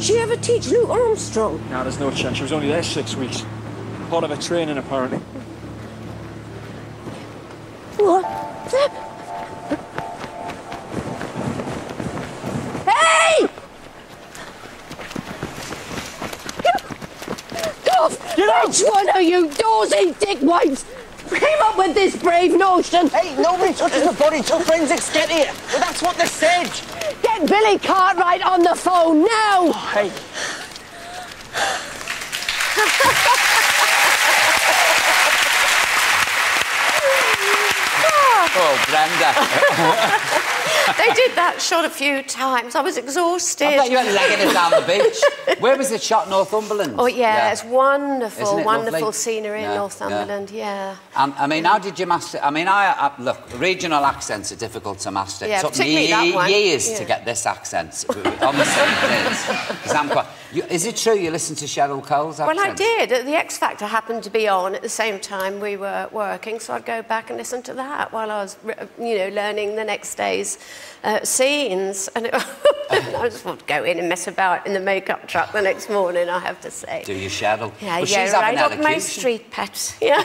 She ever teach Luke Armstrong? No, there's no chance. She was only there six weeks. Part of her training, apparently. What? Hey! Off! Which one of you dozy dickwipes came up with this brave notion? Hey, nobody touches the body till forensics get here. Well, that's what they said. Get Billy Cartwright on the phone now! Oh, hey, Oh, Brenda. They did that shot a few times. I was exhausted. I bet you legging it down the beach. Where was it shot? Northumberland? Oh yeah, it's wonderful, it wonderful lovely? scenery Yeah, in Northumberland. Yeah. Um, I mean, how did you master? I mean, I, I look, regional accents are difficult to master. Yeah, it took me years to get this accent. Honestly, it is. 'Cause I'm quite. You, is it true you listen to Cheryl Cole's accent? Well, I did. The X Factor happened to be on at the same time we were working, so I'd go back and listen to that while I was, you know, learning the next day's uh, scenes. And it, I just want to go in and mess about in the makeup truck the next morning. I have to say. Do you, Cheryl? Yeah, well, yeah, she's right up my street, pet. Yeah.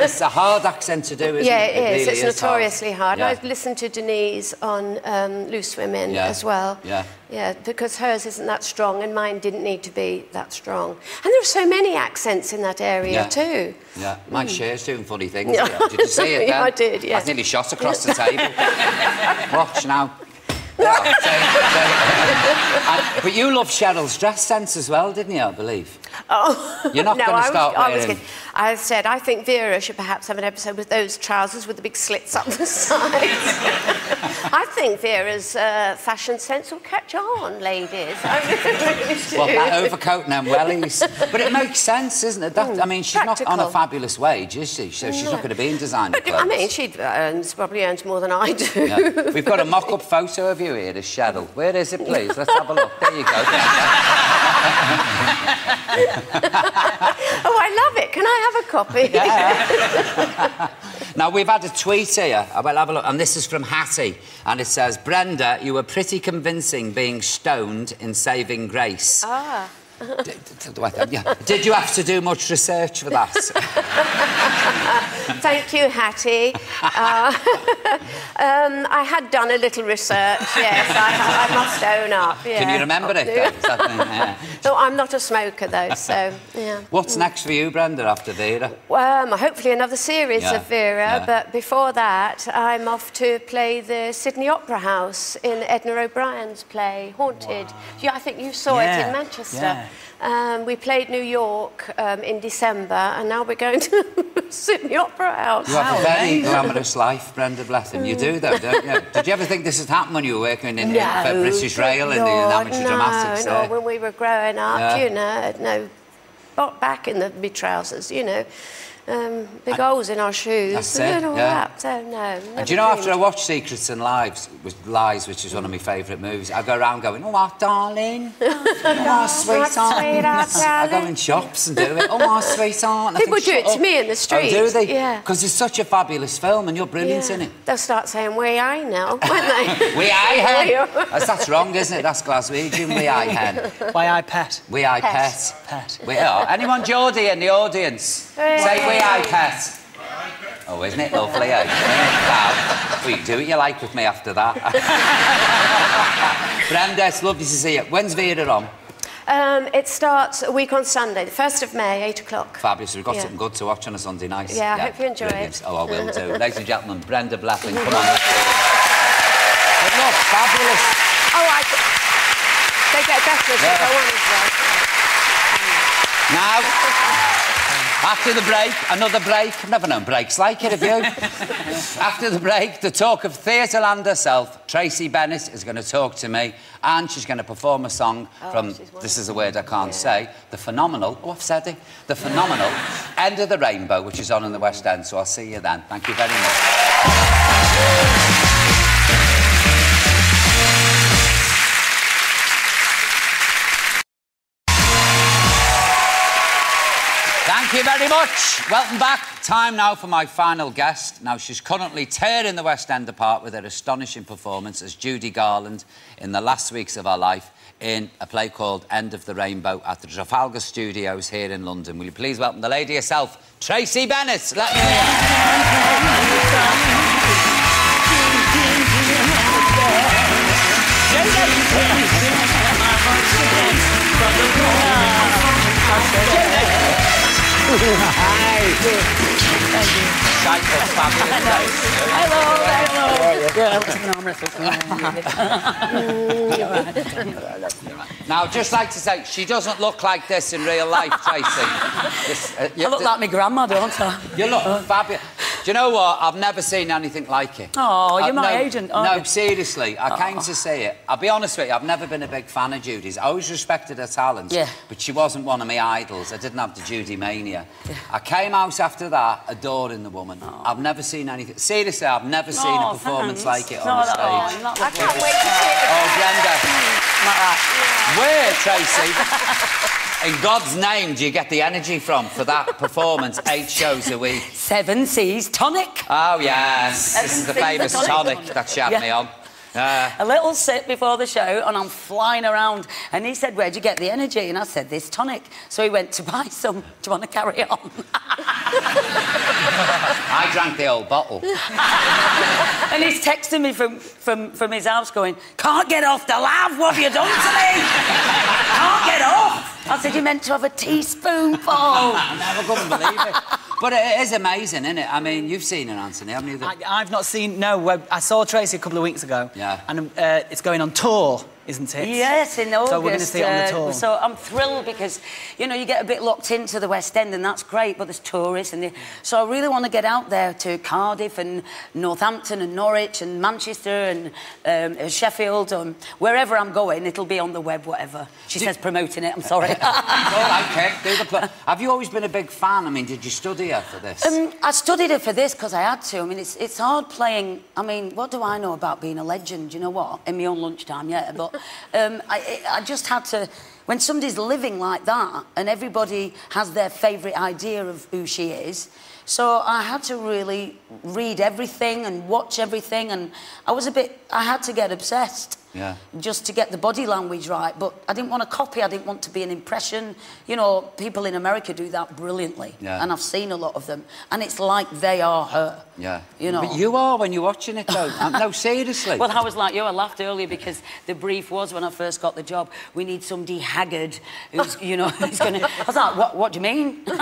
It's a hard accent to do, isn't yeah, it? it is. really it's notoriously hard. Yeah. I've listened to Denise on um, Loose Women Yeah. as well. Yeah. Yeah, because hers isn't that strong and mine didn't need to be that strong. And there are so many accents in that area Yeah. too. Yeah, my chair's hmm. doing funny things. Yeah. Did you see it? Yeah, I did, yeah. I nearly shot across the table. Watch now. Yeah, so- so- and- but you love Cheryl's dress sense as well, didn't you? I believe. Oh, You're not no, gonna I was- start I was. I said I think Vera should perhaps have an episode with those trousers with the big slits up the sides. I think Vera's uh, fashion sense will catch on, ladies. Well, that overcoat and them wellies. But it makes sense, isn't it? That, I mean, she's not on a fabulous wage, is she? So she's not going to be in designer But, clothes. I mean, she earns, probably earns more than I do. Yeah. We've got a mock-up photo of you here, as Cheryl. Where is it, please? Let's have a look. There you go. oh, I love it. Can I have a copy? Yeah. Now, we've had a tweet here. I will have a look. And this is from Hattie. And it says, Brenda, you were pretty convincing being stoned in Saving Grace. ah. D- d- do I- yeah. Did you have to do much research for that? Thank you, Hattie. Uh, um, I had done a little research, yes, I, I must own up. Yeah. Can you remember it? then? Is that- yeah. No, I'm not a smoker, though, so, yeah. What's next for you, Brenda, after Vera? Um, hopefully another series Yeah, of Vera, yeah. but before that, I'm off to play the Sydney Opera House in Edna O'Brien's play, Haunted. Yeah, I think you saw it in Manchester. Yeah. Um, we played New York um, in December, and now we're going to Sydney Opera House. You have How a very amazing. glamorous life, Brenda Blethyn. You do, though, don't you? Did you ever think this would happen when you were working in, in British Rail in the amateur no, dramatics no, there? when we were growing up, Yeah. you know, no, back in the mid trousers, you know, um, big holes in our shoes, That's and it, all yeah. that. So no. And do you know, after I dreamed. watched Secrets and Lives, was Lies, which is one of my favourite movies, I go around going, "Oh, my darling, oh, my sweetheart." sweetheart, I go darling. in shops and do it. Oh, my sweetheart. And I People think, do it "Shut to me in the Oh, street, do they? yeah. Because it's such a fabulous film, and you're brilliant in it. They'll start saying "we I" now, won't they? We I hen. That's, that's wrong, isn't it? That's Glaswegian. We I hen. Why I pet? We I Pet. pet. Pet. We are. Anyone Geordie in the audience? Say we I pet. Oh, isn't it lovely, eh? Wow. Well, you do what you like with me after that. Brenda, it's lovely to see you. When's Vera on? Um, it starts a week on Sunday, the 1st of May, 8 o'clock. Fabulous. We've got Yeah. something good to watch on a Sunday night. Yeah, I hope you enjoy brilliant. it. Oh, I will do. Ladies and gentlemen, Brenda Blethyn, come on. let's. Good luck, fabulous. Oh, I... They get better as Yeah. they go on as well. Now, after the break, another break. Never known breaks like it, have you? after the break, the talk of Theatreland herself, Tracie Bennett, is going to talk to me and she's going to perform a song oh, from, this is a word I can't say, the phenomenal, oh, I've said it, the phenomenal End of the Rainbow, which is on in the West End. So I'll see you then. Thank you very much. Much. Welcome back. Time now for my final guest. Now, she's currently tearing the West End apart with her astonishing performance as Judy Garland in the last weeks of her life in a play called End of the Rainbow at the Trafalgar Studios here in London. Will you please welcome the lady herself, Tracie Bennett? Let me hear. Psycho fabulous. Hello, hello. Yeah, I was an arm. Now, just like to say, she doesn't look like this in real life, Tracie. This, uh, you, I look like my grandma, don't I? you look fabulous. Do you know what? I've never seen anything like it. Oh, you're Uh, my no, agent, aren't No, you? seriously, I came to see it. I'll be honest with you, I've never been a big fan of Judy's. I always respected her talents, Yeah. but she wasn't one of my idols. I didn't have the Judy mania. I came out after that adoring the woman. I've never seen anything. Seriously, I've never seen a Oh, performance thanks. like it No, on that- oh, stage. that I can't wait to see it. Oh, Brenda. like that. Where, Tracie, in God's name, do you get the energy from for that performance? Eight shows a week. Seven Seas tonic. Oh, yes. This is the Seven famous Seas tonic that she had Yeah. me on. Uh, A little sip before the show, and I'm flying around. And he said, Where'd you get the energy? And I said, This tonic. So he went to buy some. Do you want to carry on? I drank the old bottle. and he's texting me from, from, from his house going, Can't get off the lav. What have you done to me? Can't get off. I said, You meant to have a teaspoonful. I never couldn't believe it. But it is amazing, isn't it? I mean, you've seen it, Antony, haven't you? I, I've not seen. No, I saw Tracie a couple of weeks ago. Yeah. And uh, it's going on tour, isn't it? Yes, in August. So we're going to see it on the uh, tour. so I'm thrilled because, you know, you get a bit locked into the West End and that's great, but there's tourists and the, so I really want to get out there to Cardiff and Northampton and Norwich and Manchester and um, uh, Sheffield and wherever I'm going, it'll be on the web, whatever. She says promoting it. I'm sorry. All right, Kate, do the pl- Have you always been a big fan? I mean, did you study her for this? Um, I studied it for this because I had to. I mean, it's, it's hard playing. I mean, what do I know about being a legend? You know what? In my own lunchtime, yeah. But um, I, I just had to. When somebody's living like that and everybody has their favourite idea of who she is, so I had to really read everything and watch everything, and I was a bit. I had to get obsessed. Yeah. Just to get the body language right, but I didn't want to copy. I didn't want to be an impression. You know, people in America do that brilliantly, Yeah. and I've seen a lot of them, and it's like they are her. yeah. You know. But you are when you're watching it, though. No, seriously. Well, I was like you. I laughed earlier because the brief was when I first got the job. We need somebody haggard who's, you know, who's going to. I was like, what? What do you mean?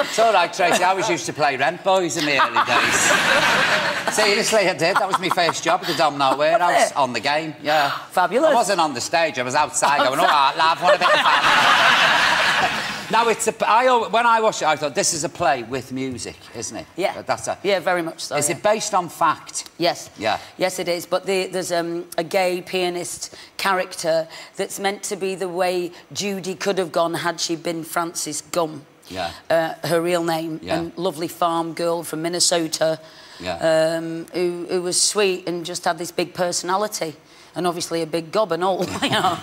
It's all right, Tracie. I was used to play Rent Boys in the early days. Seriously, I did. That was my first job at the Domino Warehouse it? on the game. Yeah. Fabulous. I wasn't on the stage. I was outside going, all right, lad, what a bit of fun. now, it's a... I, al- when I watched it, I thought, this is a play with music, isn't it? Yeah. That's a... Yeah, very much so. Is yeah. it based on fact? Yes. Yeah. Yes, it is. But the, there's um, a gay pianist character that's meant to be the way Judy could have gone had she been Frances Gumm. Yeah. Uh, her real name. Yeah. And lovely farm girl from Minnesota. Yeah. Um, who, who was sweet and just had this big personality. And obviously a big gob and all, you know.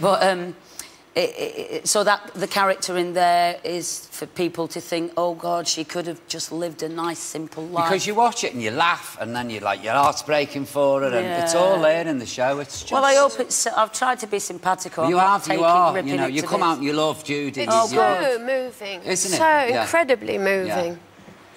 But um, it, it, it- so that the character in there is for people to think, oh God, she could have just lived a nice, simple life. Because you watch it and you laugh and then you're like, your heart's breaking for her and it's all there in the show. It's just... Well, I hope it's. I've tried to be simpatico. I'm You not have, you are. You know, you come bits. out and you love Judy. It's Oh, you- God. so moving. Isn't it? So Yeah. incredibly moving.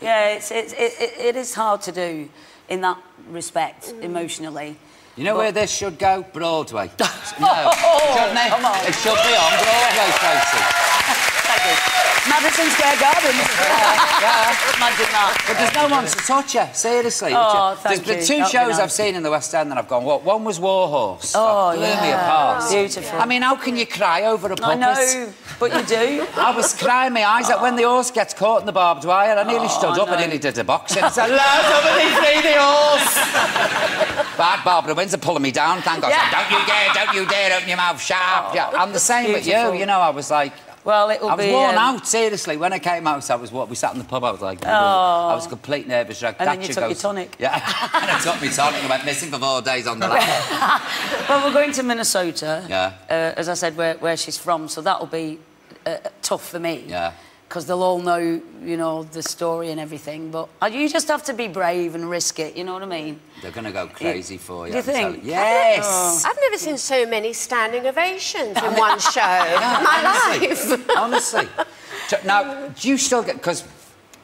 Yeah, it's, it's, it, it, it is hard to do in that respect, Mm. emotionally. You know But- where this should go? Broadway. no, Oh, shouldn't it? come on. It should be on Broadway, Tracie. Thank you. Madison Square Garden. Yeah. Imagine that. But there's no one to touch her, seriously. Oh, thank been you. two That'd shows nice. I've seen in the West End that I've gone, what? One was Warhorse. Oh, that blew me yeah. apart. Beautiful. I mean, how can you cry over a puppet? I know, but you do. I was crying my eyes out when the horse gets caught in the barbed wire. I nearly oh, stood up and nearly did a boxing. I said, lads, somebody free the horse! Bad Barbara Windsor pulling me down. Thank God. Yeah. Don't you dare, don't you dare open your mouth sharp. Oh, yeah, I'm the same beautiful. with you. You know, I was like... Well, it'll be I was be. worn um, out, seriously. When I came out, I was what we sat in the pub. I was like, I was complete nervous wreck. And then you took your goes- tonic. Yeah, and I took my tonic. I went missing for four days on the line. Well, we're going to Minnesota. Yeah. Uh, as I said, where, where she's from, so that'll be uh, tough for me. Yeah. Because they'll all know, you know, the story and everything. But uh, you just have to be brave and risk it. You know what I mean? They're going to go crazy for you. Do you I'm telling think? Yes. I've never seen so many standing ovations in one show in my Honestly. life. Honestly. So, now, do you still get... Because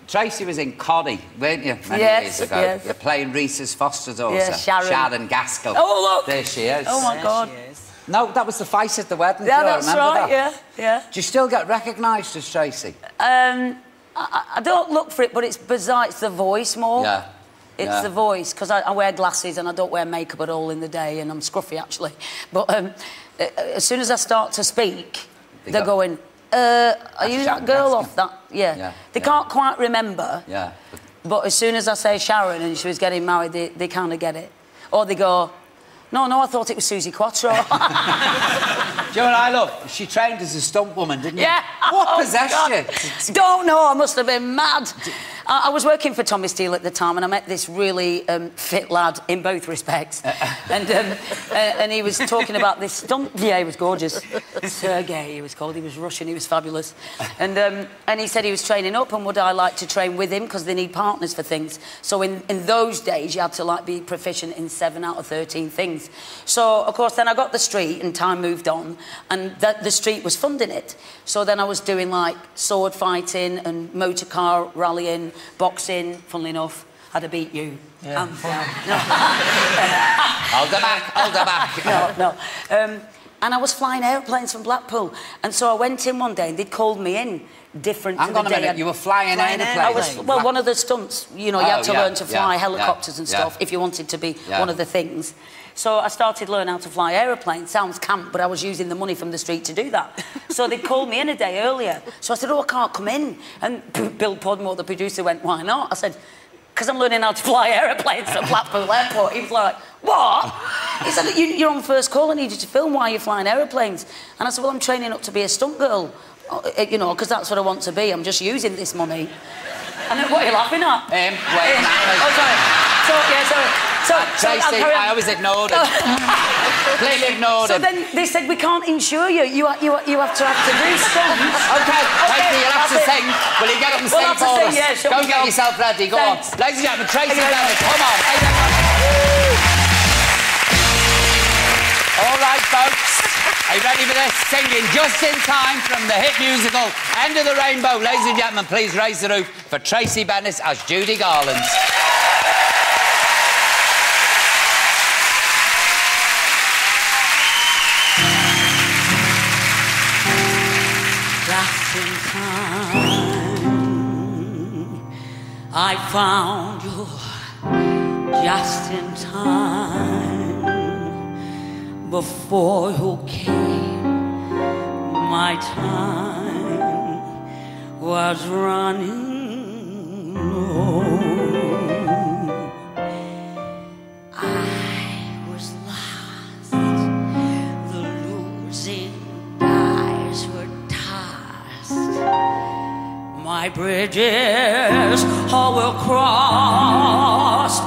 Tracie was in Corrie, weren't you, many Yes, years ago? yes. You're playing Reese's foster daughter, Yeah, Sharon. Gaskell. Oh, look. There she is. Oh, my There God. No, that was the face at the wedding. Yeah, that's remember right. that? Yeah, yeah. Do you still get recognised as Tracie? Um, I, I don't look for it, but it's bizarre. It's the voice more. Yeah. It's Yeah. the voice because I, I wear glasses and I don't wear makeup at all in the day, and I'm scruffy actually. But um, as soon as I start to speak, They they are go- going, uh, "Are you that girl off that?" Yeah. Yeah, They yeah. can't quite remember. Yeah. But as soon as I say Sharon and she was getting married, they, they kind of get it. Or they go, "No, no, I thought it was Suzi Quatro." Do you know what I love? She trained as a stunt woman, didn't you? Yeah. What Oh, possessed God. you? Don't know. I must have been mad. I, I was working for Tommy Steele at the time, and I met this really um, fit lad in both respects. and um, uh, and he was talking about this stunt. Yeah, he was gorgeous. Sergey, he was called. He was Russian. He was fabulous. And um, and he said he was training up, and would I like to train with him because they need partners for things. So in in those days, you had to like be proficient in seven out of thirteen things. So of course, then I got the street, and time moved on, and that the street was funding it. So then I was doing like sword fighting and motor car rallying, boxing. Funnily enough, had to beat you. Yeah. hands down. Hold her back, hold her back. no, no. Um, and I was flying airplanes from Blackpool, and so I went in one day and they'd called me in. Different. Hang to the on a day minute, I'd- you were flying, Flying airplanes? I was well, one of the stunts. You know, you Oh, had to yeah, learn to fly yeah, helicopters yeah, and yeah. stuff if you wanted to be Yeah. one of the things. So I started learning how to fly aeroplanes. Sounds camp, but I was using the money from the street to do that. so they called me in a day earlier. So I said, "Oh, I can't come in." And Bill Podmore, the producer, went, "Why not?" I said. Because I'm learning how to fly aeroplanes at Blackpool Airport. He was like, What? He said, you, You're on first call. I need you to film while you're flying aeroplanes. And I said, Well, I'm training up to be a stunt girl. Uh, You know, because that's what I want to be. I'm just using this money. And then, what are you laughing at? Um, wait, Um, oh, sorry. So, yeah, sorry. So, so Tracie. I always ignored it. Completely ignored So him. then they said, we can't insure you. You, ha- you, ha- you have to have to do. Okay, Tracie, you'll have to it. sing. Will you get up and We'll sing for sing, us? yeah, Go get go? yourself ready, go Thanks. on. Ladies and gentlemen, Tracie you Bennett, come on. All right, folks. Are you ready for this? Singing just in time from the hit musical End of the Rainbow. Ladies and gentlemen, please raise the roof for Tracie Bennett as Judy Garland. I found you. Just in time, before you came, my time was running low. Bridges all were crossed.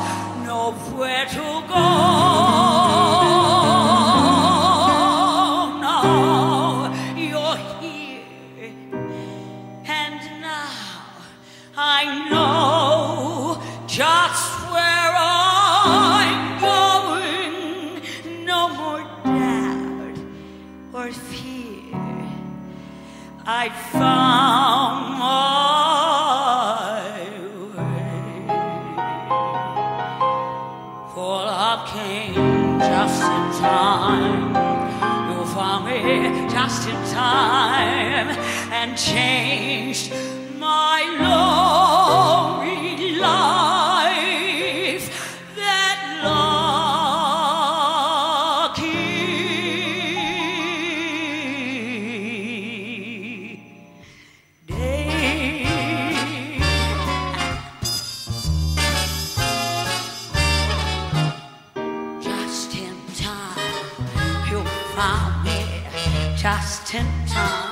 Just in time and changed my lonely Just in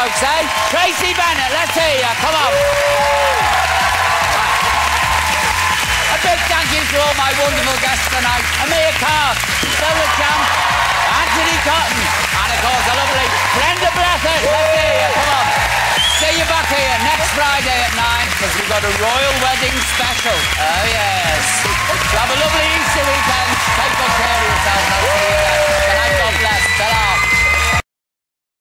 folks, eh? Tracie Bennett, let's hear you. Come on. A big thank you to all my wonderful guests tonight. Amir Khan, Stella Champ, Antony Cotton, and of course the lovely Brenda Blethyn. Let's hear you. Come on. See you back here next Friday at 9 because we've got a royal wedding special. Oh, yes. So have a lovely Easter weekend. Take good care of yourselves. I'll see you